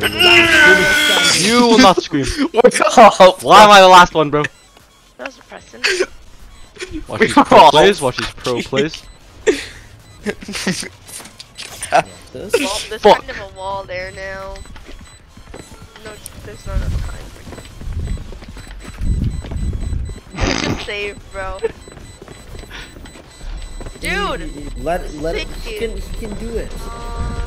Why are you will not scream. all Why am I the last one, bro? That was depressing. Watch We these pro plays. Watch these pro plays. This? Well, there's Fuck. kind of a wall there now. No, there's not enough time. Just save, bro. Dude! Let let it. He can he can do it. Uh,